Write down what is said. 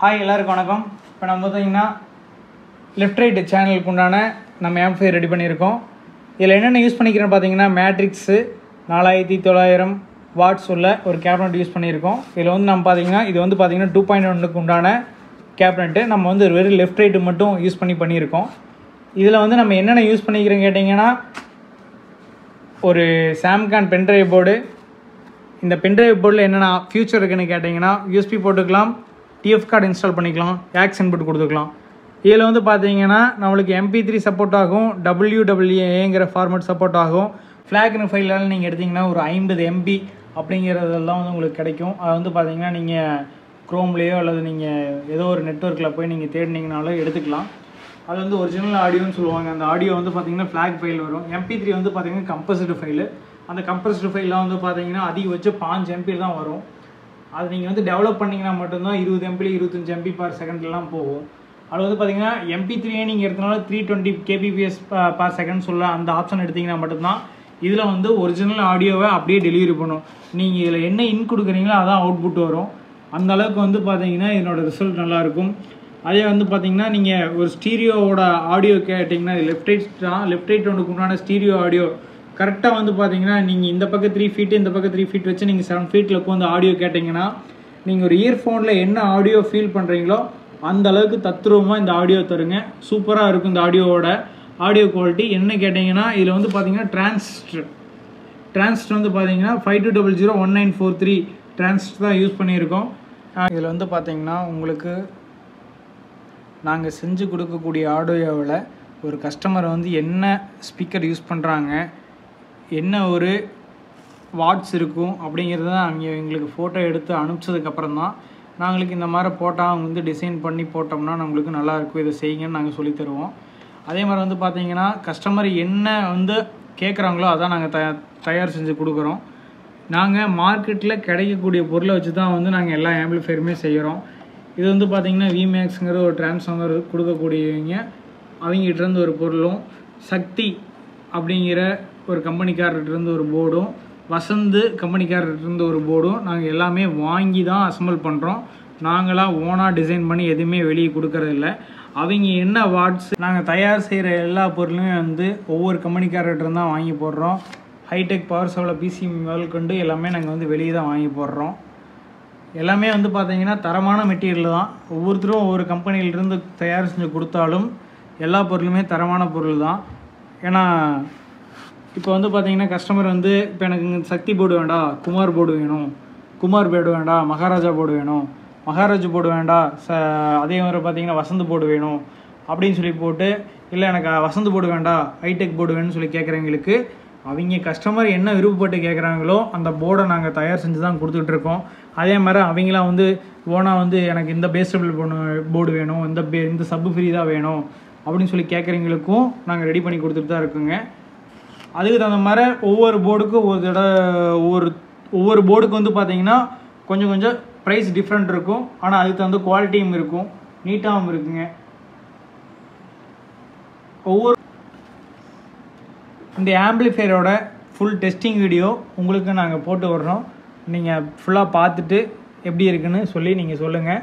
Hi எல்லாருக்கும் வணக்கம். இப்போ நம்ம பார்த்தீங்கன்னா லெஃப்ட் ரைட் சேனலுக்கு உண்டான நம்ம ஆம்ஃபை ரெடி பண்ணியிருக்கோம். இதில் என்னென்ன யூஸ் பண்ணிக்கிறேன்னு பார்த்தீங்கன்னா மேட்ரிக்ஸு நாலாயிரத்தி தொள்ளாயிரம் வாட்ஸ் உள்ள ஒரு கேபினட் யூஸ் பண்ணியிருக்கோம். இதில் வந்து நம்ம பார்த்தீங்கன்னா இது வந்து பார்த்தீங்கன்னா டூ பாயிண்ட் ஒன்றுக்கு உண்டான கேபினெட்டு நம்ம வந்து வெறும் லெஃப்ட் ரைட்டு மட்டும் யூஸ் பண்ணி பண்ணியிருக்கோம். இதில் வந்து நம்ம என்னென்ன யூஸ் பண்ணிக்கிறோம் கேட்டிங்கன்னா ஒரு சாம்கான் பென்ட்ரைவ் போர்டு இந்த பென்ட்ரைவ் போர்டில் என்னென்ன ஃபியூச்சர் இருக்குன்னு கேட்டிங்கன்னா யூஎஸ்பி போட்டுக்கலாம். டிஎஃப் கார்டு இன்ஸ்டால் பண்ணிக்கலாம் ஆக்ஸ் இன்புட் கொடுத்துக்கலாம். இதில் வந்து பார்த்தீங்கன்னா நம்மளுக்கு எம்பி த்ரீ சப்போர்ட் ஆகும் டபிள்யூடபிள்யூஏங்கிற ஃபார்மேட் சப்போர்ட் ஆகும். ஃப்ளாக்னு ஃபைலால் நீங்கள் எடுத்திங்கன்னா ஒரு ஐம்பது எம்பி அப்படிங்கிறதெல்லாம் வந்து உங்களுக்கு கிடைக்கும். அது வந்து பார்த்தீங்கன்னா நீங்கள் க்ரோம்லேயோ அல்லது நீங்கள் ஏதோ ஒரு நெட்ஒர்க்கில் போய் நீங்கள் தேடினீங்கனாலோ எடுத்துக்கலாம். அது வந்து ஒரிஜினல் ஆடியோன்னு சொல்லுவாங்க. அந்த ஆடியோ வந்து பார்த்தீங்கன்னா ஃப்ளாக் ஃபைல் வரும். எம்பி த்ரீ வந்து பார்த்தீங்கன்னா கம்ப்ரஸ்டு ஃபைலு அந்த கம்ப்ரஸ்டு ஃபைல்லாம் வந்து பார்த்தீங்கன்னா அதிகபட்சம் பாஞ்சு எம்பி தான் வரும். அது நீங்கள் வந்து டெவலப் பண்ணிங்கன்னா மட்டும்தான் இருபது எம்பி இருபத்தஞ்சி எம்பி பர் செகண்ட்லாம் போகும். அது வந்து பார்த்தீங்கன்னா எம்பி த்ரீயே நீங்கள் எடுத்தனால three twenty kbps per second சொல்ல அந்த ஆப்ஷன் எடுத்தீங்கன்னா மட்டும்தான் இதில் வந்து ஒரிஜினல் ஆடியோவை அப்படியே டெலிவரி பண்ணும். நீங்கள் இதில் என்ன இன் கொடுக்குறீங்களோ அதான் அவுட்புட் வரும். அந்த அளவுக்கு வந்து பார்த்தீங்கன்னா இதனோட ரிசல்ட் நல்லாயிருக்கும். அதே வந்து பார்த்தீங்கன்னா நீங்கள் ஒரு ஸ்டீரியோவோட ஆடியோ கேட்டிங்கன்னா லெஃப்ட் ரைட் தான் லெஃப்ட் ரைட் ஒன்றுக்கு உண்டான ஸ்டீரியோ ஆடியோ கரெக்டாக வந்து பார்த்தீங்கன்னா நீங்கள் இந்த பக்கம் த்ரீ ஃபீட்டு இந்த பக்கம் த்ரீ ஃபீட் வச்சு நீங்கள் செவன் ஃபீட்டில் உட்காந்து ஆடியோ கேட்டிங்கன்னா நீங்கள் ஒரு இயர்ஃபோனில் என்ன ஆடியோ ஃபீல் பண்ணுறீங்களோ அந்த அளவுக்கு தத்ரூபமாக இந்த ஆடியோ தருங்க. சூப்பராக இருக்கும் இந்த ஆடியோவோட ஆடியோ குவாலிட்டி என்ன கேட்டிங்கன்னா இதில் வந்து பார்த்தீங்கன்னா டிரான்ஸ்டர் டிரான்ஸ்ட் வந்து பார்த்தீங்கன்னா five two double zero one nine four three transistor தான் யூஸ் பண்ணியிருக்கோம். இதில் வந்து பார்த்தீங்கன்னா உங்களுக்கு நாங்கள் செஞ்சு கொடுக்கக்கூடிய ஆடியோவில் ஒரு கஸ்டமர் வந்து என்ன ஸ்பீக்கர் யூஸ் பண்ணுறாங்க என்ன ஒரு வாட்ஸ் இருக்கும் அப்படிங்கிறத அவங்க எங்களுக்கு ஃபோட்டோ எடுத்து அனுப்பிச்சதுக்கப்புறம் தான் நாங்களுக்கு இந்த மாதிரி போட்டால் அவங்க வந்து டிசைன் பண்ணி போட்டோம்னா நம்மளுக்கு நல்லாயிருக்கும் இதை செய்யுங்கன்னு நாங்கள் சொல்லி தருவோம். அதே மாதிரி வந்து பார்த்திங்கன்னா கஸ்டமர் என்ன வந்து கேட்குறாங்களோ அதான் நாங்கள் தயா தயார் செஞ்சு கொடுக்குறோம். நாங்கள் மார்க்கெட்டில் கிடைக்கக்கூடிய பொருளை வச்சு தான் வந்து நாங்கள் எல்லா ஆம்பிளிஃபயருமே செய்கிறோம் இது வந்து பார்த்திங்கன்னா விமேக்ஸுங்கிற ஒரு டிரான்ஸ்ஃபார்மர் கொடுக்கக்கூடியவங்க அவங்ககிட்டருந்து ஒரு பொருளும் சக்தி அப்படிங்கிற ஒரு கம்பெனிக்காரர்கிட்டருந்து ஒரு போர்டும் வசந்து கம்பெனிக்காரர்கிட்டருந்து ஒரு போர்டும் நாங்கள் எல்லாமே வாங்கி தான் அசம்பிள் பண்ணுறோம் நாங்களாம் ஓனாக டிசைன் பண்ணி எதுவுமே வெளியே கொடுக்கறதில்ல அவங்க என்ன வாட்ஸ் நாங்கள் தயார் செய்கிற எல்லா பொருளுமே வந்து ஒவ்வொரு கம்பெனிக்காரர்கிட்ட தான் வாங்கி போடுறோம். ஹைடெக் பவர் சப்ளை பிசி முதல் கொண்டு எல்லாமே நாங்கள் வந்து வெளியே தான் வாங்கி போடுறோம். எல்லாமே வந்து பார்த்தீங்கன்னா தரமான மெட்டீரியல் தான். ஒவ்வொருத்தரும் ஒவ்வொரு கம்பெனியிலிருந்து தயார் செஞ்சு கொடுத்தாலும் எல்லா பொருளுமே தரமான பொருள் தான். ஏன்னா இப்போ வந்து பார்த்தீங்கன்னா கஸ்டமர் வந்து இப்போ எனக்கு சக்தி போர்டு வேண்டாம் குமார் போர்டு வேணும். குமார் போர்டு வேண்டாம் மகாராஜா போர்டு வேணும். மகாராஜா போர்டு வேண்டாம் ச அதே மாதிரி பார்த்தீங்கன்னா வசந்த் போர்டு வேணும் அப்படின்னு சொல்லி போட்டு இல்லை எனக்கு வசந்த் போர்டு வேண்டாம் ஹைடெக் போர்டு வேணும்னு சொல்லி கேட்குறவங்களுக்கு அவங்க கஸ்டமர் என்ன விருப்பப்பட்டு கேட்குறாங்களோ அந்த போர்டை நாங்கள் தயார் செஞ்சு தான் கொடுத்துட்ருக்கோம் அதே மாதிரி அவங்களாம் வந்து ஓனாக வந்து எனக்கு இந்த பேஸ்டபிள் போர்டு வேணும் இந்த பே இந்த சப்பு ஃப்ரீ தான் வேணும் அப்படின்னு சொல்லி கேட்குறவங்களுக்கும் நாங்கள் ரெடி பண்ணி கொடுத்துட்டு தான் இருக்கோங்க. அதுக்கு தகுந்த மாதிரி ஒவ்வொரு போர்டுக்கும் ஒரு தடவை ஒவ்வொரு ஒவ்வொரு போர்டுக்கு வந்து பார்த்தீங்கன்னா கொஞ்சம் கொஞ்சம் ப்ரைஸ் டிஃப்ரெண்ட் இருக்கும். ஆனால் அதுக்கு தகுந்த குவாலிட்டியும் இருக்கும். நீட்டாகவும் இருக்குங்க. ஒவ்வொரு இந்த ஆம்பிளிஃபையரோட ஃபுல் டெஸ்டிங் வீடியோ உங்களுக்கு நாங்கள் போட்டு வர்றோம் நீங்கள் ஃபுல்லாக பார்த்துட்டு எப்படி இருக்குன்னு சொல்லி நீங்கள் சொல்லுங்கள்